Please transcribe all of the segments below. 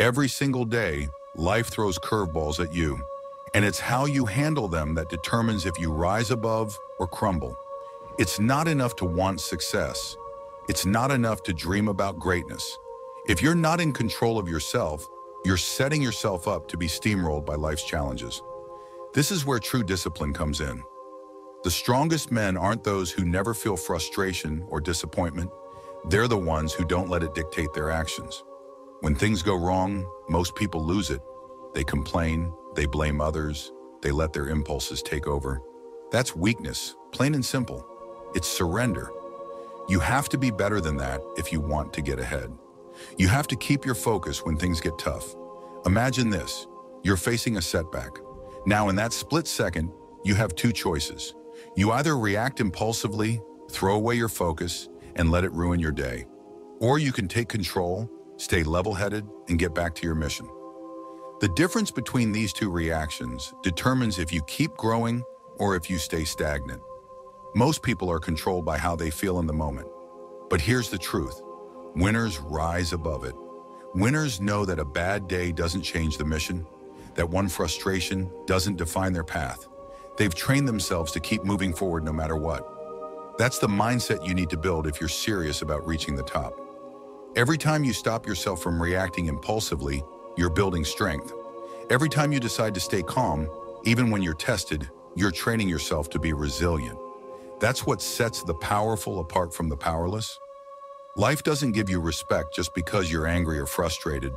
Every single day, life throws curveballs at you, and it's how you handle them that determines if you rise above or crumble. It's not enough to want success. It's not enough to dream about greatness. If you're not in control of yourself, you're setting yourself up to be steamrolled by life's challenges. This is where true discipline comes in. The strongest men aren't those who never feel frustration or disappointment. They're the ones who don't let it dictate their actions. When things go wrong, most people lose it. They complain, they blame others, they let their impulses take over. That's weakness, plain and simple. It's surrender. You have to be better than that if you want to get ahead. You have to keep your focus when things get tough. Imagine this, you're facing a setback. Now in that split second, you have two choices. You either react impulsively, throw away your focus, and let it ruin your day. Or you can take control, stay level-headed, and get back to your mission. The difference between these two reactions determines if you keep growing or if you stay stagnant. Most people are controlled by how they feel in the moment. But here's the truth. Winners rise above it. Winners know that a bad day doesn't change the mission, that one frustration doesn't define their path. They've trained themselves to keep moving forward no matter what. That's the mindset you need to build if you're serious about reaching the top. Every time you stop yourself from reacting impulsively, you're building strength. Every time you decide to stay calm, even when you're tested, you're training yourself to be resilient. That's what sets the powerful apart from the powerless. Life doesn't give you respect just because you're angry or frustrated.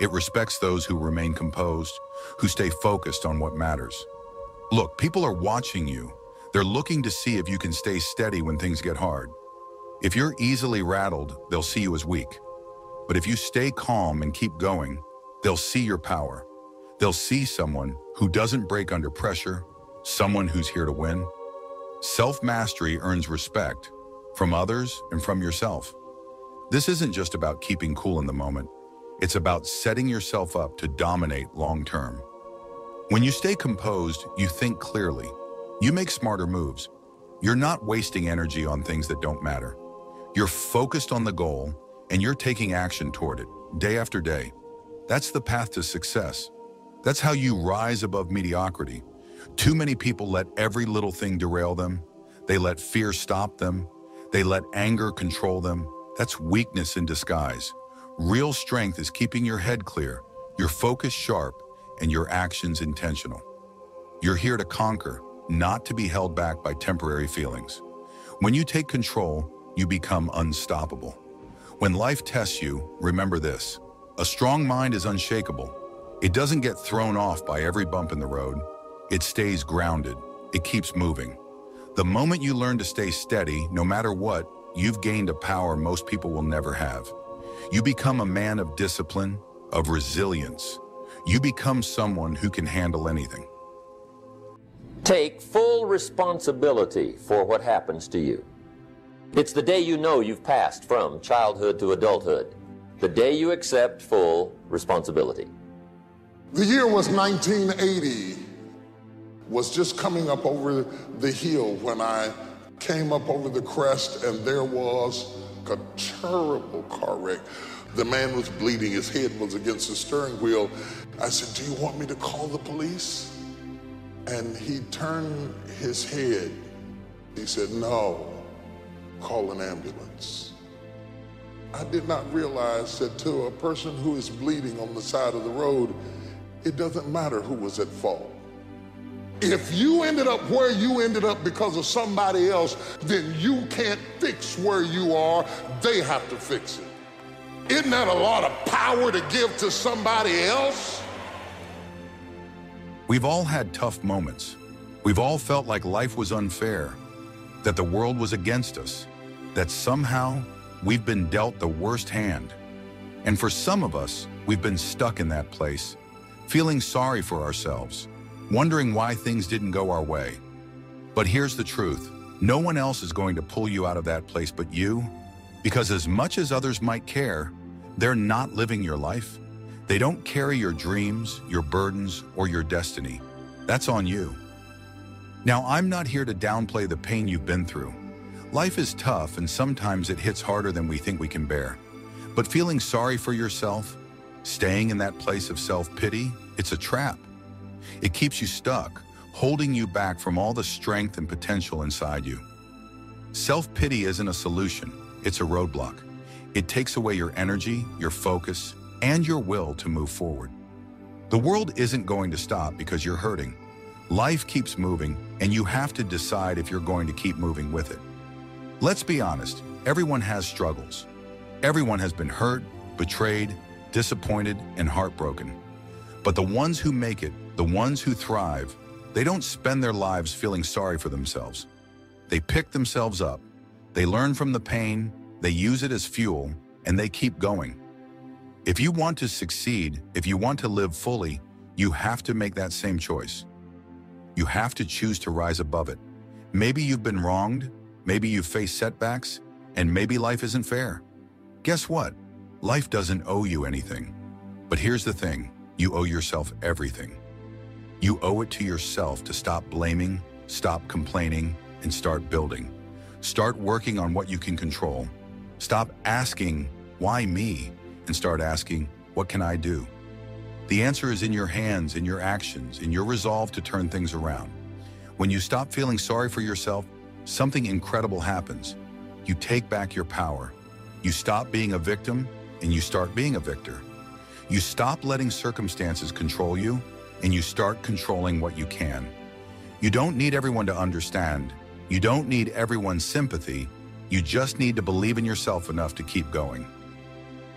It respects those who remain composed, who stay focused on what matters. Look, people are watching you. They're looking to see if you can stay steady when things get hard. If you're easily rattled, they'll see you as weak. But if you stay calm and keep going, they'll see your power. They'll see someone who doesn't break under pressure, someone who's here to win. Self-mastery earns respect from others and from yourself. This isn't just about keeping cool in the moment. It's about setting yourself up to dominate long-term. When you stay composed, you think clearly. You make smarter moves. You're not wasting energy on things that don't matter. You're focused on the goal, and you're taking action toward it, day after day. That's the path to success. That's how you rise above mediocrity. Too many people let every little thing derail them. They let fear stop them. They let anger control them. That's weakness in disguise. Real strength is keeping your head clear, your focus sharp, and your actions intentional. You're here to conquer, not to be held back by temporary feelings. When you take control, you become unstoppable. When life tests you, remember this. A strong mind is unshakable. It doesn't get thrown off by every bump in the road. It stays grounded. It keeps moving. The moment you learn to stay steady, no matter what, you've gained a power most people will never have. You become a man of discipline, of resilience. You become someone who can handle anything. Take full responsibility for what happens to you. It's the day you know you've passed from childhood to adulthood. The day you accept full responsibility. The year was 1980. Was just coming up over the hill when I came up over the crest and there was a terrible car wreck. The man was bleeding, his head was against the steering wheel. I said, Do you want me to call the police? And he turned his head. He said, No, call an ambulance. I did not realize that to a person who is bleeding on the side of the road, it doesn't matter who was at fault. If you ended up where you ended up because of somebody else, then you can't fix where you are. They have to fix it. Isn't that a lot of power to give to somebody else? We've all had tough moments. We've all felt like life was unfair, that the world was against us, that somehow we've been dealt the worst hand. And for some of us, we've been stuck in that place, feeling sorry for ourselves, wondering why things didn't go our way. But here's the truth. No one else is going to pull you out of that place but you, because as much as others might care, they're not living your life. They don't carry your dreams, your burdens, or your destiny. That's on you. Now, I'm not here to downplay the pain you've been through. Life is tough and sometimes it hits harder than we think we can bear. But feeling sorry for yourself, Staying in that place of self-pity, it's a trap. It keeps you stuck, holding you back from all the strength and potential inside you. Self-pity isn't a solution, it's a roadblock. It takes away your energy, your focus, and your will to move forward. The world isn't going to stop because you're hurting. Life keeps moving, and you have to decide if you're going to keep moving with it. Let's be honest, everyone has struggles. Everyone has been hurt, betrayed, disappointed, and heartbroken. But the ones who make it, the ones who thrive, they don't spend their lives feeling sorry for themselves. They pick themselves up, they learn from the pain, they use it as fuel, and they keep going. If you want to succeed, if you want to live fully, you have to make that same choice. You have to choose to rise above it. Maybe you've been wronged, maybe you've faced setbacks, and maybe life isn't fair. Guess what? Life doesn't owe you anything. But here's the thing, you owe yourself everything. You owe it to yourself to stop blaming, stop complaining, and start building. Start working on what you can control. Stop asking, why me? and start asking, what can I do? The answer is in your hands, in your actions, in your resolve to turn things around. When you stop feeling sorry for yourself, something incredible happens. You take back your power. You stop being a victim and you start being a victor. You stop letting circumstances control you and you start controlling what you can. You don't need everyone to understand. You don't need everyone's sympathy. You just need to believe in yourself enough to keep going.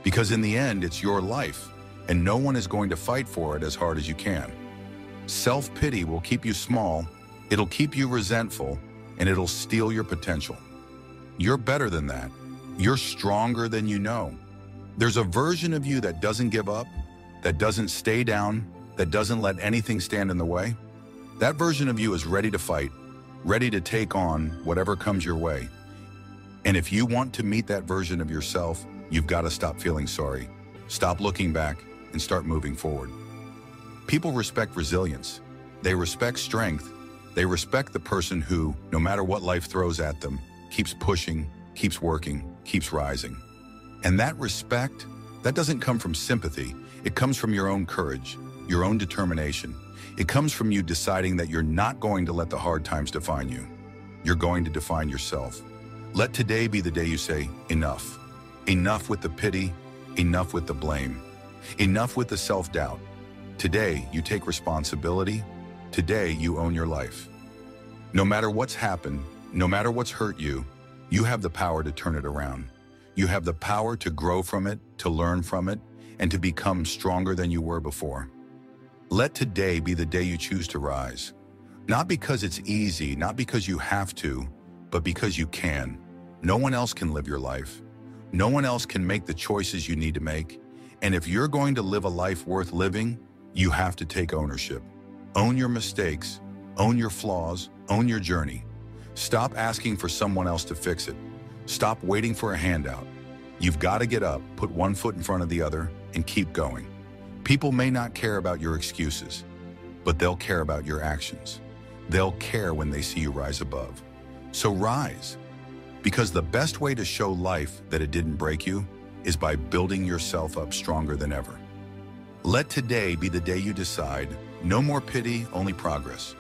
Because in the end, it's your life, and no one is going to fight for it as hard as you can. Self-pity will keep you small, it'll keep you resentful, and it'll steal your potential. You're better than that. You're stronger than you know. There's a version of you that doesn't give up, that doesn't stay down, that doesn't let anything stand in the way. That version of you is ready to fight, ready to take on whatever comes your way. And if you want to meet that version of yourself, You've got to stop feeling sorry, stop looking back, and start moving forward. People respect resilience. They respect strength. They respect the person who, no matter what life throws at them, keeps pushing, keeps working, keeps rising. And that respect, that doesn't come from sympathy. It comes from your own courage, your own determination. It comes from you deciding that you're not going to let the hard times define you. You're going to define yourself. Let today be the day you say, enough. Enough with the pity, enough with the blame, enough with the self-doubt. Today, you take responsibility. Today, you own your life. No matter what's happened, no matter what's hurt you, you have the power to turn it around. You have the power to grow from it, to learn from it, and to become stronger than you were before. Let today be the day you choose to rise. Not because it's easy, not because you have to, but because you can. No one else can live your life. No one else can make the choices you need to make. And if you're going to live a life worth living, you have to take ownership. Own your mistakes, own your flaws, own your journey. Stop asking for someone else to fix it. Stop waiting for a handout. You've got to get up, put one foot in front of the other, and keep going. People may not care about your excuses, but they'll care about your actions. They'll care when they see you rise above. So rise. Because the best way to show life that it didn't break you is by building yourself up stronger than ever. Let today be the day you decide, no more pity, only progress.